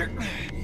Roger.